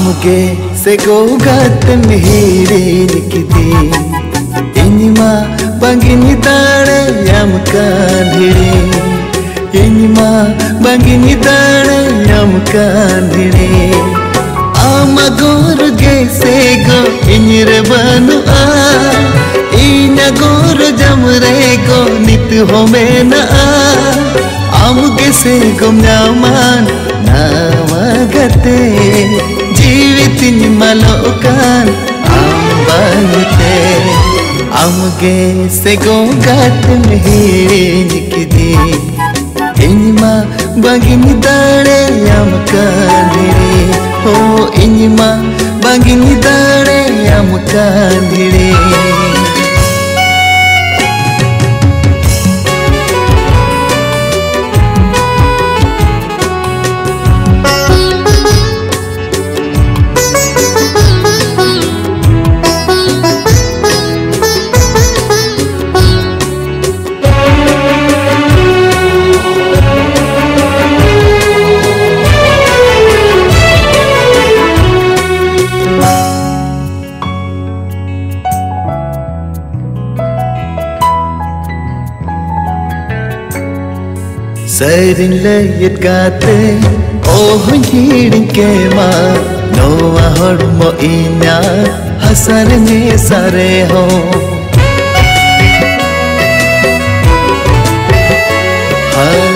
Amuge sego gaten hirin kidi Inima bangini tare yam kandhiri Inima bangini tare yam kandhiri Amagor ge sego inyre banu a Inya gor jamre go nit home na a गे सेगो गत मेरेन के दे इनमा बगिन दाड़े यम का दे हो इनमा बगिन Szerinlejetgáté, óhony hírinkéma, Noa hormo inya, hasarni sareho.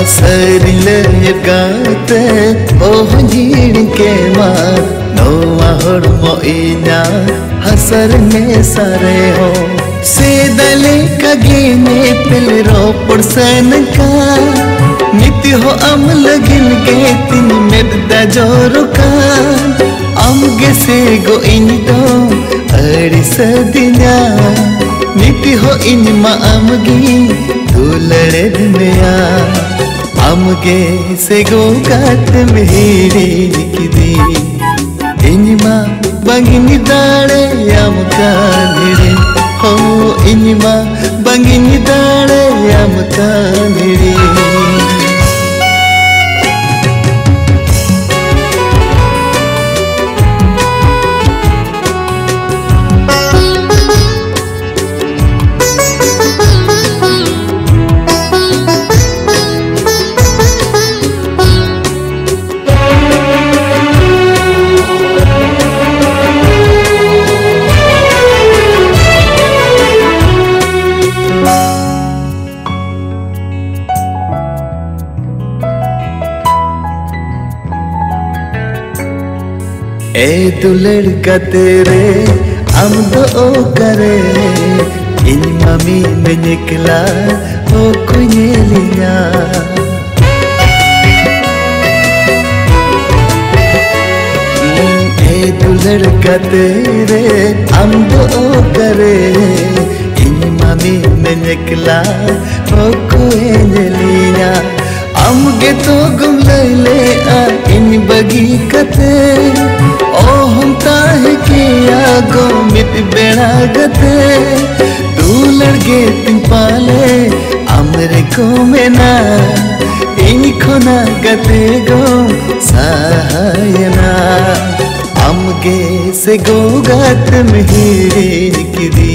Szerinlejetgáté, óhony hírinkéma, Noa hormo inya, hasarni sareho. Szédele kagéne, pilro porszánka, हो अम लगिन के तिन मेद ज़ोर का अम गे से गो इन तो अड़ी सदिया नित्य हो इन मा अम गी तू लड़े दुनिया। अम गे से गो गात मेरी निकदी। इन मा बंगिनी दाड़े अम का धिरे हो इन मा बंगिनी दाड़े अम का ए तू लड़का तेरे, हम दो ओ करे। इन मम्मी में निकला, ओ कुने लिया। ए तू लड़का तेरे, हम दो ओ करे। इन मम्मी में निकला, ओ कुने लिया। अमगे तो गुम ले आ इन बगी कते ओ, हम ताहे किया गो मित बेड़ा गते तू लड़गे तिन पाले, अमरे को में ना इन खोना गते गो सहायना। अमगे से गो गत मिहिर किदी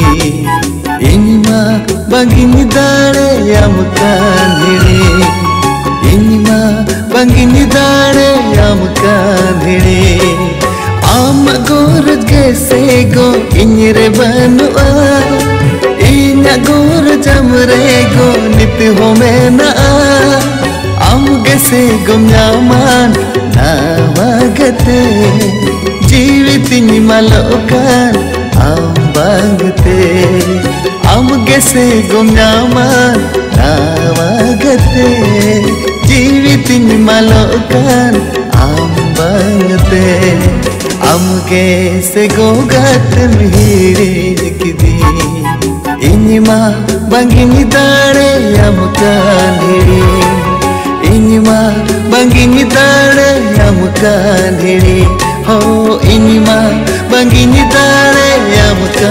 इनमा बगिन दाड़े अम कांधिड़े इनमा बंगिनी दाड़े आम गोर कैसे गो इन्रे बनुआ इना गोर जमरे गो नित हो में ना आम जीवित निमलोकान आम बागते ಕೇಸೆ ಗೋಗತ ಮೀರೇಕಿದಿ ಇನಿಮ ಬಂಗಿನಿ ತಾಳೆ ಅಮಕ ನಿಡಿ ಇನಿಮ ಬಂಗಿನಿ ತಾಳೆ ಅಮಕ ನಿಡಿ ಹೋ ಇನಿಮ ಬಂಗಿನಿ ತಾಳೆ ಅಮಕ